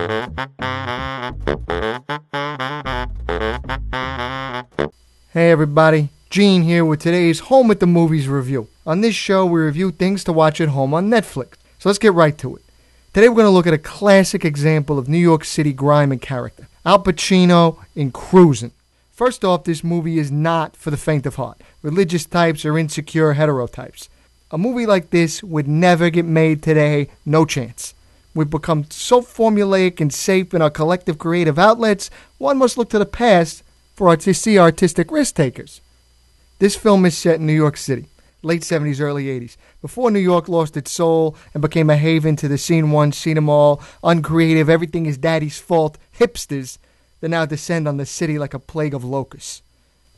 Hey everybody, Gene here with today's Home at the Movies review. On this show, we review things to watch at home on Netflix. So let's get right to it. Today, we're going to look at a classic example of New York City grime and character Al Pacino in Cruising. First off, this movie is not for the faint of heart, religious types or insecure heterotypes. A movie like this would never get made today, no chance. We've become so formulaic and safe in our collective creative outlets, one must look to the past for to see artistic risk takers. This film is set in New York City, late 70s, early 80s, before New York lost its soul and became a haven to the seen one, seen them all, uncreative, everything is daddy's fault, hipsters that now descend on the city like a plague of locusts.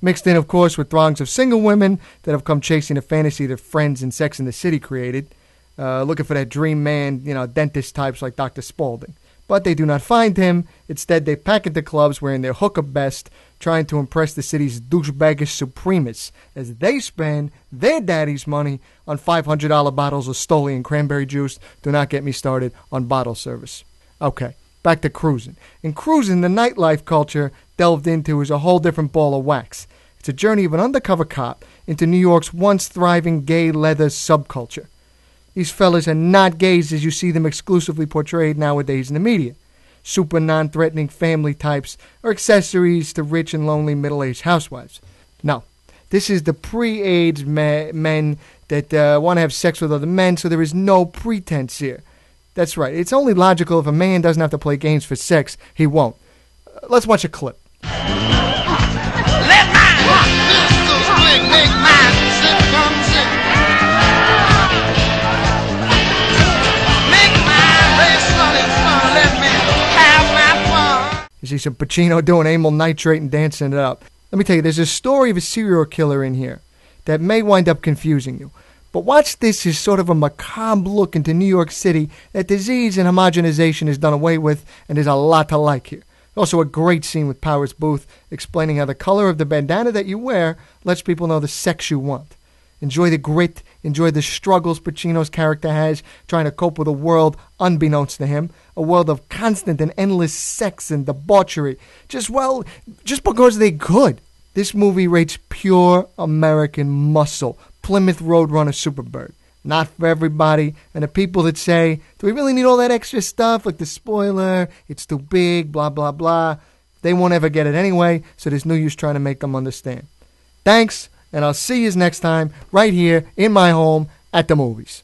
Mixed in, of course, with throngs of single women that have come chasing a fantasy that friends and Sex in the City created, uh, looking for that dream man, you know, dentist types like Dr. Spaulding. But they do not find him. Instead, they pack into clubs wearing their hooker best, trying to impress the city's douchebaggish supremacists as they spend their daddy's money on $500 bottles of Stoli and cranberry juice. Do not get me started on bottle service. Okay, back to cruising. In cruising, the nightlife culture delved into is a whole different ball of wax. It's a journey of an undercover cop into New York's once thriving gay leather subculture. These fellas are not gays as you see them exclusively portrayed nowadays in the media super non threatening family types, or accessories to rich and lonely middle aged housewives. No, this is the pre AIDS men that uh, want to have sex with other men, so there is no pretense here. That's right. It's only logical if a man doesn't have to play games for sex, he won't. Uh, let's watch a clip. See some Pacino doing amyl nitrate and dancing it up. Let me tell you, there's a story of a serial killer in here that may wind up confusing you. But watch this as sort of a macabre look into New York City that disease and homogenization is done away with, and there's a lot to like here. Also, a great scene with Powers Boothe explaining how the color of the bandana that you wear lets people know the sex you want. Enjoy the grit, enjoy the struggles Pacino's character has trying to cope with a world unbeknownst to him, a world of constant and endless sex and debauchery. Just, well, just because they could. This movie rates pure American muscle, Plymouth Roadrunner Superbird. Not for everybody, and the people that say, do we really need all that extra stuff, like the spoiler, it's too big, blah, blah, blah, they won't ever get it anyway, so there's no use trying to make them understand. Thanks and I'll see you next time right here in my home at the movies.